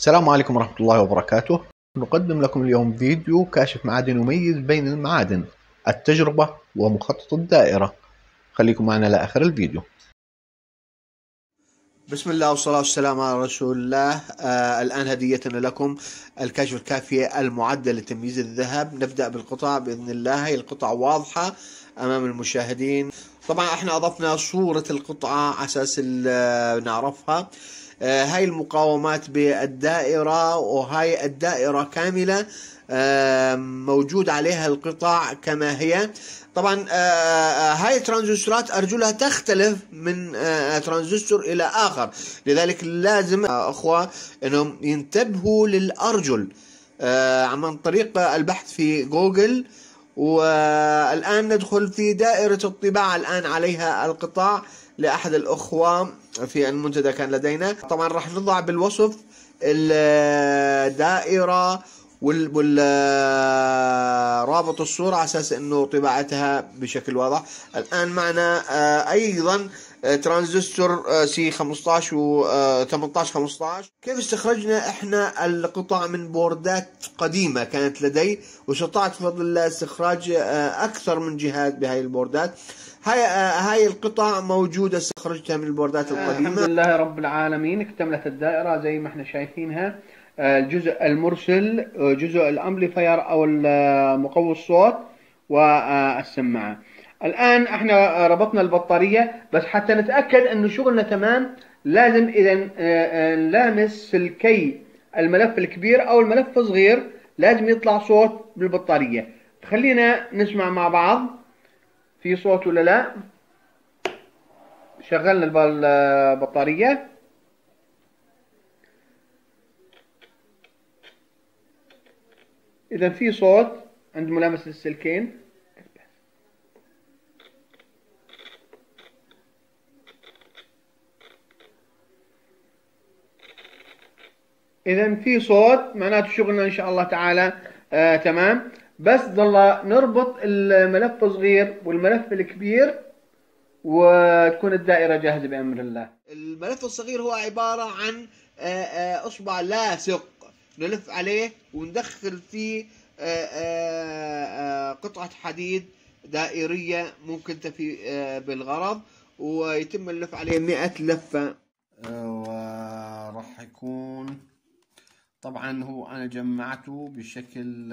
السلام عليكم ورحمة الله وبركاته. نقدم لكم اليوم فيديو كاشف معادن يميز بين المعادن التجربة ومخطط الدائرة. خليكم معنا لآخر الفيديو. بسم الله والصلاة والسلام على رسول الله. آه الآن هديتنا لكم الكشف الكافية المعدة لتمييز الذهب. نبدأ بالقطع بإذن الله. هي القطع واضحة أمام المشاهدين. طبعا إحنا أضفنا صورة القطعة على أساس نعرفها. هاي المقاومات بالدائرة وهاي الدائرة كاملة آه، موجود عليها القطع كما هي. طبعا آه، هاي الترانزستورات ارجلها تختلف من ترانزستور إلى آخر. لذلك لازم أخوة إنهم ينتبهوا للأرجل. عن طريق البحث في جوجل. والآن ندخل في دائرة الطباعة الآن عليها القطع. لأحد الأخوة في المنتدى كان لدينا. طبعا راح نضع بالوصف الدائرة والرابط الصورة على أساس أنه طباعتها بشكل واضح. الآن معنا آه، أيضا آه، ترانزستور آه، سي 15 و 18 15 كيف استخرجنا إحنا القطع من بوردات قديمة كانت لدي؟ واستطعت بفضل الله استخراج أكثر من جهاز بهاي البوردات. هاي هاي القطع موجودة استخرجتها من البوردات القديمة. الحمد لله رب العالمين اكتملت الدائرة زي ما إحنا شايفينها. الجزء المرسل جزء الأمبليفاير أو مقوي الصوت والسماعة. الآن إحنا ربطنا البطارية بس حتى نتأكد إنه شغلنا تمام لازم إذا نلامس سلكي الملف الكبير أو الملف الصغير لازم يطلع صوت بالبطارية. خلينا نسمع مع بعض. في صوت ولا لا؟ شغلنا البطارية. إذا في صوت عند ملامسة السلكين. إذا في صوت معناته شغلنا إن شاء الله تعالى آه تمام. بس ضل نربط الملف الصغير والملف الكبير وتكون الدائرة جاهزة بأمر الله. الملف الصغير هو عبارة عن آه، آه، أصبع لاصق. نلف عليه وندخل فيه آه، قطعة حديد دائرية ممكن تفي بالغرض ويتم اللف عليه 100 لفة. وراح يكون طبعا هو أنا جمعته بشكل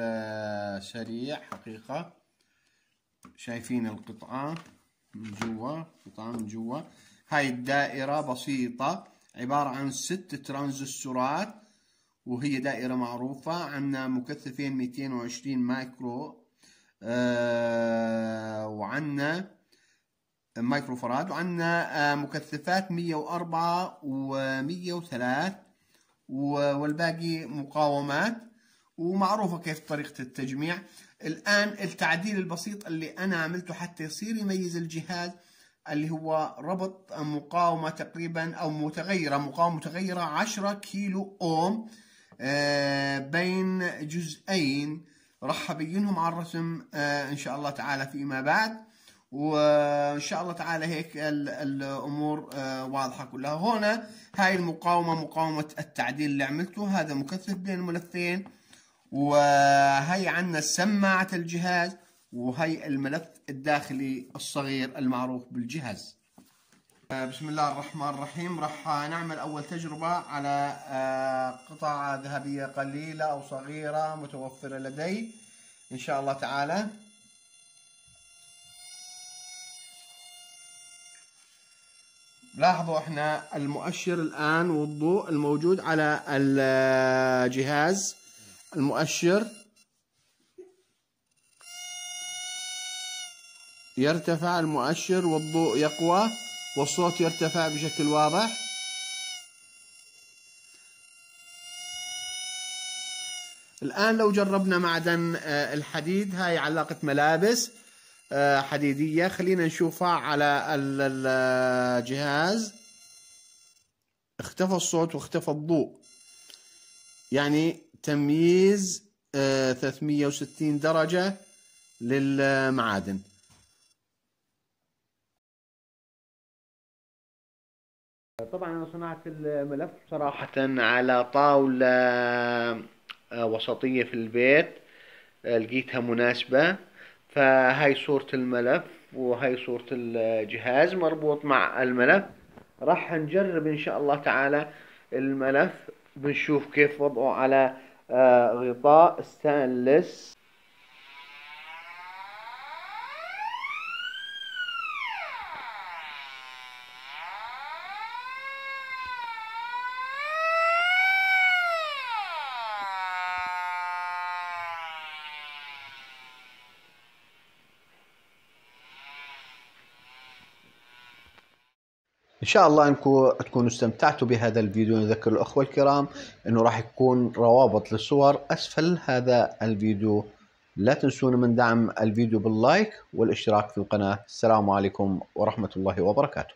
سريع حقيقة. شايفين القطعة من جوا قطعة من جوا. هاي الدائرة بسيطة عبارة عن ست ترانزستورات وهي دائرة معروفة عندنا مكثفين 220 مايكرو آه وعندنا مايكرو فراد وعندنا آه مكثفات 104 و103 والباقي مقاومات. ومعروفة كيف طريقة التجميع. الآن التعديل البسيط اللي أنا عملته حتى يصير يميز الجهاز اللي هو ربط مقاومة تقريبا أو متغيرة مقاومة متغيرة 10 كيلو أوم آه، بين جزئين. راح أبينهم على الرسم آه، إن شاء الله تعالى فيما بعد. وإن شاء الله تعالى هيك الأمور آه، واضحة كلها. هنا هاي المقاومة مقاومة التعديل اللي عملته. هذا مكثف بين الملفين. وهي عندنا سماعة الجهاز وهي الملف الداخلي الصغير المعروف بالجهاز. بسم الله الرحمن الرحيم. راح نعمل أول تجربة على آه، قطعة ذهبية قليلة أو صغيرة متوفرة لدي. إن شاء الله تعالى. لاحظوا إحنا المؤشر الآن والضوء الموجود على الجهاز. المؤشر يرتفع المؤشر والضوء يقوى والصوت يرتفع بشكل واضح. الآن لو جربنا معدن آه، الحديد هاي علاقة ملابس. حديدية. خلينا نشوفها على الجهاز. اختفى الصوت واختفى الضوء. يعني تمييز 360 آه، درجة للمعادن. طبعا أنا صنعت الملف صراحة على طاولة آه، وسطية في البيت آه، لقيتها مناسبة. فهاي صورة الملف وهي صورة الجهاز مربوط مع الملف. راح نجرب إن شاء الله تعالى الملف بنشوف كيف وضعه على آه، غطاء ستانلس إن شاء الله انكم تكونوا استمتعتوا بهذا الفيديو نذكر الأخوة الكرام إنه راح يكون روابط للصور أسفل هذا الفيديو. لا تنسون من دعم الفيديو باللايك والاشتراك في القناة. السلام عليكم ورحمة الله وبركاته.